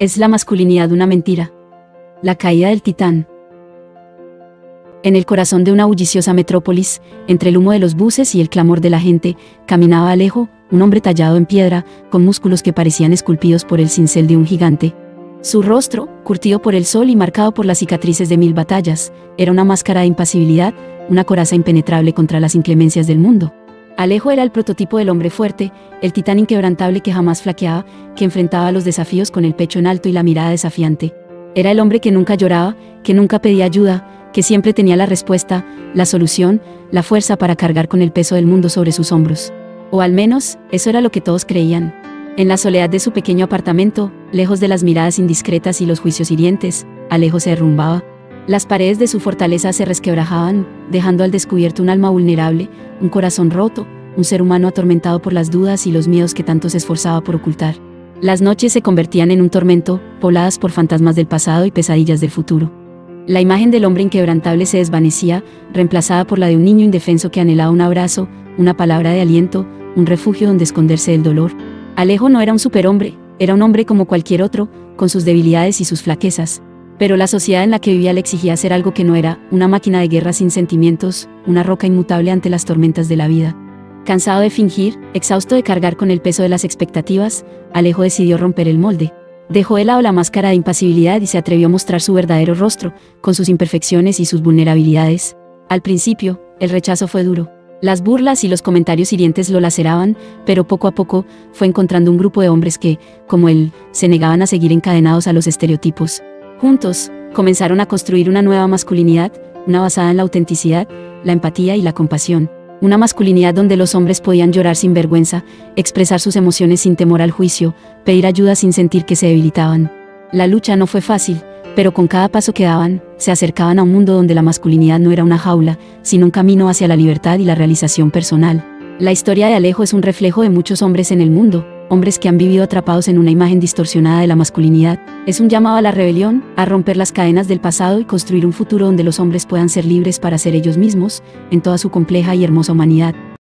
Es la masculinidad una mentira. La caída del titán. En el corazón de una bulliciosa metrópolis, entre el humo de los buses y el clamor de la gente, caminaba Alejo, un hombre tallado en piedra, con músculos que parecían esculpidos por el cincel de un gigante. Su rostro, curtido por el sol y marcado por las cicatrices de mil batallas, era una máscara de impasibilidad, una coraza impenetrable contra las inclemencias del mundo. Alejo era el prototipo del hombre fuerte, el titán inquebrantable que jamás flaqueaba, que enfrentaba los desafíos con el pecho en alto y la mirada desafiante. Era el hombre que nunca lloraba, que nunca pedía ayuda, que siempre tenía la respuesta, la solución, la fuerza para cargar con el peso del mundo sobre sus hombros. O al menos, eso era lo que todos creían. En la soledad de su pequeño apartamento, lejos de las miradas indiscretas y los juicios hirientes, Alejo se derrumbaba, las paredes de su fortaleza se resquebrajaban, dejando al descubierto un alma vulnerable, un corazón roto, un ser humano atormentado por las dudas y los miedos que tanto se esforzaba por ocultar. Las noches se convertían en un tormento, pobladas por fantasmas del pasado y pesadillas del futuro. La imagen del hombre inquebrantable se desvanecía, reemplazada por la de un niño indefenso que anhelaba un abrazo, una palabra de aliento, un refugio donde esconderse del dolor. Alejo no era un superhombre, era un hombre como cualquier otro, con sus debilidades y sus flaquezas, pero la sociedad en la que vivía le exigía ser algo que no era, una máquina de guerra sin sentimientos, una roca inmutable ante las tormentas de la vida. Cansado de fingir, exhausto de cargar con el peso de las expectativas, Alejo decidió romper el molde. Dejó de lado la máscara de impasibilidad y se atrevió a mostrar su verdadero rostro, con sus imperfecciones y sus vulnerabilidades. Al principio, el rechazo fue duro. Las burlas y los comentarios hirientes lo laceraban, pero poco a poco fue encontrando un grupo de hombres que, como él, se negaban a seguir encadenados a los estereotipos. Juntos, comenzaron a construir una nueva masculinidad, una basada en la autenticidad, la empatía y la compasión. Una masculinidad donde los hombres podían llorar sin vergüenza, expresar sus emociones sin temor al juicio, pedir ayuda sin sentir que se debilitaban. La lucha no fue fácil, pero con cada paso que daban, se acercaban a un mundo donde la masculinidad no era una jaula, sino un camino hacia la libertad y la realización personal. La historia de Alejo es un reflejo de muchos hombres en el mundo, hombres que han vivido atrapados en una imagen distorsionada de la masculinidad. Es un llamado a la rebelión, a romper las cadenas del pasado y construir un futuro donde los hombres puedan ser libres para ser ellos mismos, en toda su compleja y hermosa humanidad.